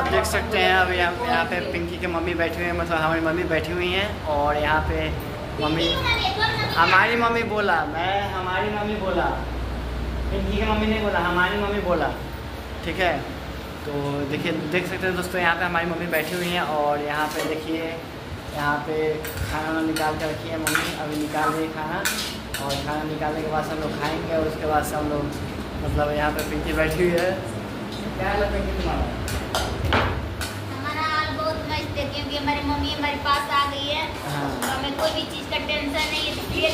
आप देख सकते हैं, अब यहाँ यहाँ पे पिंकी के मम्मी बैठी हुई हैं मतलब हमारी मम्मी बैठी हुई हैं, और यहाँ पे मम्मी हमारी मम्मी बोला, मैं हमारी मम्मी बोला। पिंकी की मम्मी नहीं बोला, हमारी मम्मी बोला। ठीक है? तो देखिए, देख सकते हैं दोस्तों, यहाँ पे हमारी मम्मी बैठी हुई हैं, और यहाँ पे देखिए, यहाँ पे खाना निकाल के रखी है मम्मी। अभी निकाल रही खाना, और खाना निकालने के बाद से हम लोग खाएँगे, और उसके बाद से हम लोग मतलब यहाँ पे पिंकी बैठी हुई है। क्या है पिंकी तुम्हारा? हमारा हाल बहुत मस्त है क्योंकि हमारी मम्मी हमारे पास आ गई है। हाँ। तो हमें कोई भी चीज़ का टेंशन नहीं है तो ये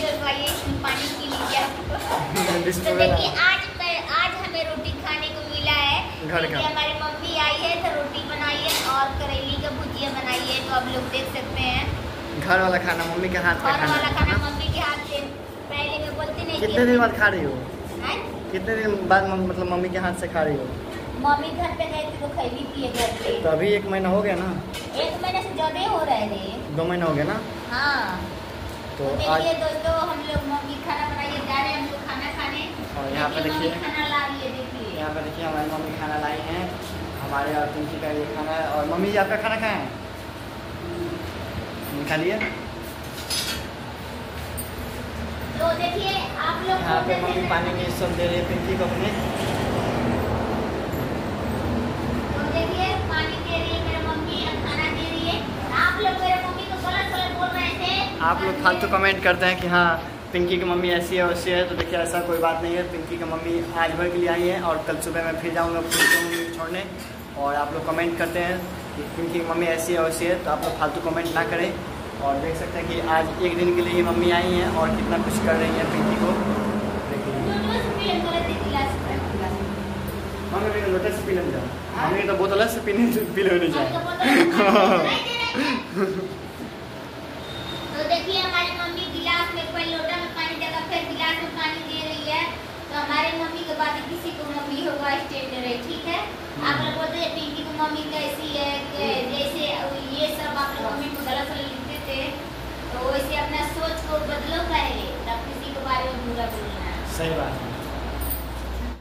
पानी पी लीजिए तो देखिए आज आज हमें रोटी खाने को मिला है। घर क्योंकि हमारी मम्मी आई है तो रोटी बनाई है और करेली का भुजिया बनाई है तो आप लोग देख सकते हैं। घर वाला खाना मम्मी के हाथ का वाला खाना मम्मी के हाथ से। पहले मैं बोलती नहीं कितने दिन बाद खा रही हो? कितने दिन बाद मतलब मम्मी के हाथ से खा रही हो? मम्मी घर पे गए थे तो खैली पिए घर पे। तो अभी एक महीना हो गया ना? एक महीने से ज़्यादा हो रहे थे दो महीना हो गया ना? हाँ। तो तो आज दोस्तों हम लोग मम्मी खाना बनाइए जा रहे हैं हम लोग खाना खाने। और यहाँ पे देखिए। खाना ला रही है देखिए। यहाँ पे देखिए हमारी मम्मी खाना लाई हैं। हमारे और पिंकी का ये खाना है। और मम्मी जी आपका खाना खाए हैं? खा लिए? तो देखिए आप लोग यहाँ पे मम्मी पानी में सब दे रही है पिंकी को अपने तो देखिए पानी दे रही है मेरे मम्मी अब खाना दे रही है आप लोग मेरे मम्मी को गलत गलत बोल रहे थे आप लोग फालतू कमेंट करते हैं कि हाँ पिंकी की मम्मी ऐसी है वैसी है तो देखिए ऐसा कोई बात नहीं है। पिंकी की मम्मी आज भर के लिए आई है और कल सुबह मैं फिर जाऊँगा पिंकी मम्मी छोड़ने और आप लोग कमेंट करते हैं कि पिंकी की मम्मी ऐसी है वैसी है तो आप लोग फालतू कमेंट ना करें। और देख सकते हैं कि आज एक दिन के लिए ही मम्मी आई हैं और कितना कुछ कर रही हैं पिंकी को। मम्मी मेरे लोटे से पी लेने जाओ मम्मी तो बोतल से पीने पी लेने जाए बोतल में पानी नहीं दे रहे थे? तो देखिए हमारी मम्मी गिलास में पहले लोटा में पानी देकर फिर गिलास में पानी दे रही है तो मम्मी के बाद किसी को मम्मी होगा स्टैंडर्ड है ठीक है? आप लोग बोलते हैं पिंकी को मम्मी कैसी है? जैसे ये सब आप लोग मम्मी को गलत लिखते थे तो वैसे अपना सोच को बदलो पहले तब किसी के बारे में बुरा बोलना। है सही बात है।